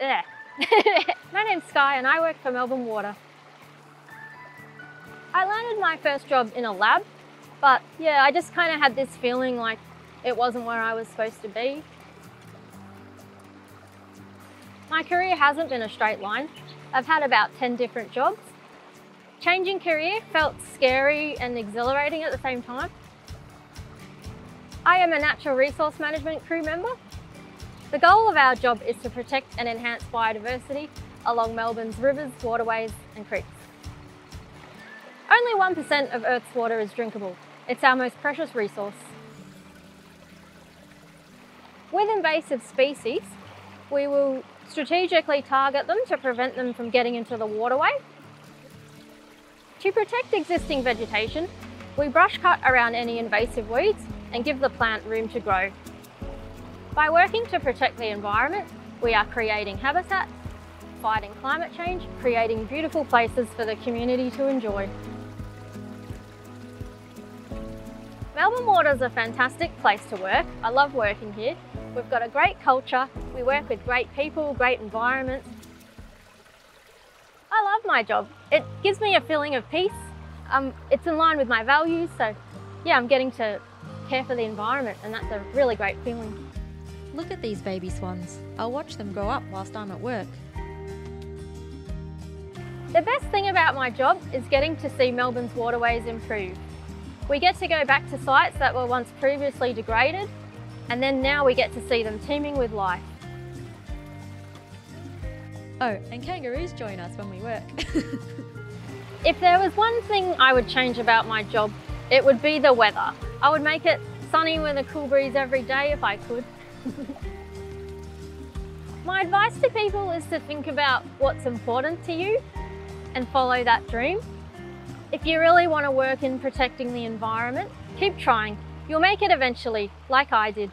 there. my name's Skye and I work for Melbourne Water. I landed my first job in a lab, but yeah, I just kind of had this feeling like it wasn't where I was supposed to be. My career hasn't been a straight line. I've had about 10 different jobs. Changing career felt scary and exhilarating at the same time. I am a natural resource management crew member. The goal of our job is to protect and enhance biodiversity along Melbourne's rivers, waterways and creeks. Only 1% of Earth's water is drinkable. It's our most precious resource. With invasive species, we will strategically target them to prevent them from getting into the waterway. To protect existing vegetation, we brush cut around any invasive weeds and give the plant room to grow. By working to protect the environment, we are creating habitat, fighting climate change, creating beautiful places for the community to enjoy. Melbourne Water is a fantastic place to work. I love working here. We've got a great culture, we work with great people, great environments. I love my job. It gives me a feeling of peace. Um, it's in line with my values, so yeah, I'm getting to care for the environment and that's a really great feeling. Look at these baby swans. I'll watch them grow up whilst I'm at work. The best thing about my job is getting to see Melbourne's waterways improve. We get to go back to sites that were once previously degraded and then now we get to see them teeming with life. Oh, and kangaroos join us when we work. if there was one thing I would change about my job, it would be the weather. I would make it sunny with a cool breeze every day if I could. My advice to people is to think about what's important to you and follow that dream. If you really want to work in protecting the environment, keep trying. You'll make it eventually, like I did.